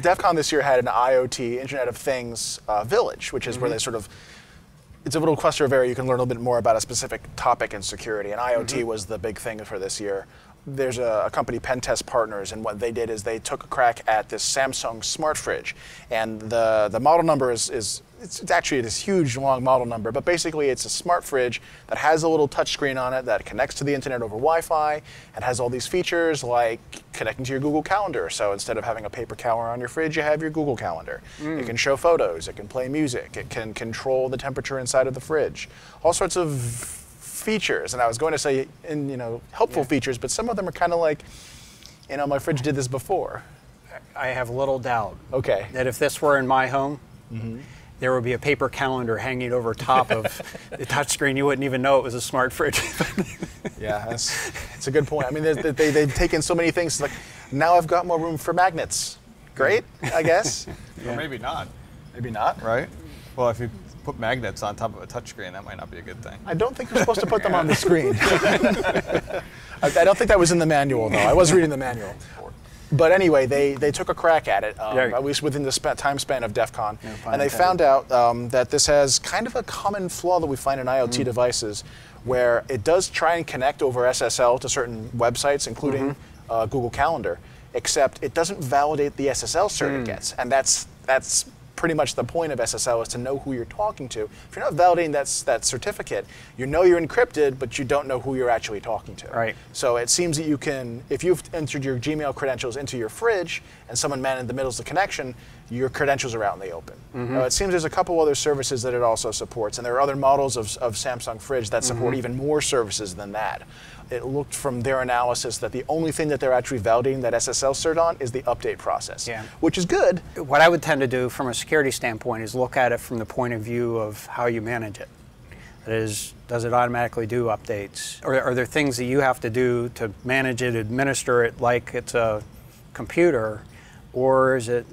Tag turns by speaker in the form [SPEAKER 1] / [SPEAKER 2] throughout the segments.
[SPEAKER 1] DEF CON this year had an IoT, Internet of Things uh, village, which is where they sort of it's a little cluster of area you can learn a little bit more about a specific topic in security. And IoT was the big thing for this year. There's a, a company, Pentest Partners, and what they did is they took a crack at this Samsung smart fridge. And the, the model number is, is it's, it's actually this huge long model number, but basically it's a smart fridge that has a little touchscreen on it that connects to the internet over Wi-Fi and has all these features like connecting to your Google Calendar. So instead of having a paper calendar on your fridge, you have your Google Calendar. It mm. can show photos, it can play music, it can control the temperature inside of the fridge. All sorts of features. And I was going to say, in you know, helpful features, but some of them are kind of like, you know, my fridge did this before.
[SPEAKER 2] I have little doubt
[SPEAKER 1] Okay.
[SPEAKER 2] that if this were in my home, mm-hmm. there would be a paper calendar hanging over top of the touchscreen. You wouldn't even know it was a smart fridge.
[SPEAKER 1] Yeah, that's, that's a good point. I mean, they, they, they've taken so many things. Like, now I've got more room for magnets. Great, I guess.
[SPEAKER 3] Or maybe not,
[SPEAKER 1] Maybe not.
[SPEAKER 3] right? Well, if you put magnets on top of a touchscreen, that might not be a good thing.
[SPEAKER 1] I don't think you're supposed to put them on the screen. I, I don't think that was in the manual, though. I was reading the manual. But anyway, they, they took a crack at it, um,
[SPEAKER 2] Yeah.
[SPEAKER 1] at least within the spa- time span of DEF CON.
[SPEAKER 2] Yeah,
[SPEAKER 1] and they
[SPEAKER 2] intended.
[SPEAKER 1] found out um, that this has kind of a common flaw that we find in IoT devices, where it does try and connect over SSL to certain websites, including uh, Google Calendar, except it doesn't validate the SSL cert it gets. And that's, that's pretty much the point of SSL is to know who you're talking to. If you're not validating that, that certificate, you know you're encrypted, but you don't know who you're actually talking to.
[SPEAKER 2] Right.
[SPEAKER 1] So it seems that you can, if you've entered your Gmail credentials into your fridge and someone man in the middle is the connection, your credentials are out in the open.
[SPEAKER 2] Mm-hmm.
[SPEAKER 1] Uh, it seems there's a couple other services that it also supports, and there are other models of, of Samsung Fridge that support
[SPEAKER 2] Mm-hmm.
[SPEAKER 1] even more services than that. It looked from their analysis that the only thing that they're actually validating that SSL cert on is the update process,
[SPEAKER 2] Yeah.
[SPEAKER 1] which is good.
[SPEAKER 2] what I would tend to do from a security standpoint is look at it from the point of view of how you manage it. That is, does it automatically do updates? Or are there things that you have to do to manage it, administer it like it's a computer? Or is it,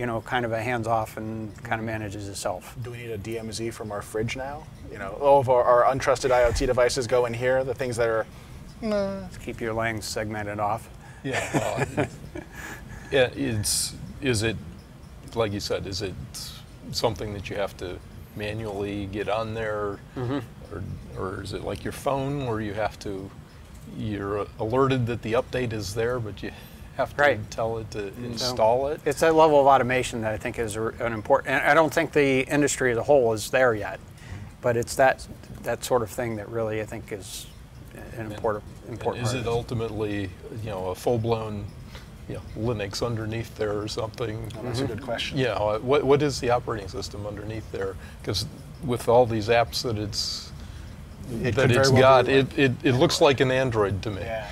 [SPEAKER 2] you know, kind of a hands off and kind of manages itself?
[SPEAKER 1] Do we need a DMZ from our fridge now? You know, all of our, our untrusted IoT devices go in here, the things that are
[SPEAKER 2] Keep your lanes segmented off.
[SPEAKER 4] Yeah, well, yeah, it's, is it, like you said, is it something that you have to manually get on there? Mm-hmm. Or, or is it like your phone where you have to, you're alerted that the update is there, but you have to
[SPEAKER 2] Right.
[SPEAKER 4] tell it to install it?
[SPEAKER 2] It's that level of automation that I think is an important. And I don't think the industry as a whole is there yet, but it's that that sort of thing that really I think is an important
[SPEAKER 4] And
[SPEAKER 2] important.
[SPEAKER 4] is
[SPEAKER 2] part
[SPEAKER 4] it ultimately, you know, a full-blown, you know, Linux underneath there or something?
[SPEAKER 1] That's a good question.
[SPEAKER 4] Yeah, uh, what, what is the operating system underneath there? Because with all these apps that it's
[SPEAKER 1] It
[SPEAKER 4] that
[SPEAKER 1] could
[SPEAKER 4] it's
[SPEAKER 1] well
[SPEAKER 4] got, it, it, it looks like an Android to me.
[SPEAKER 1] Yeah,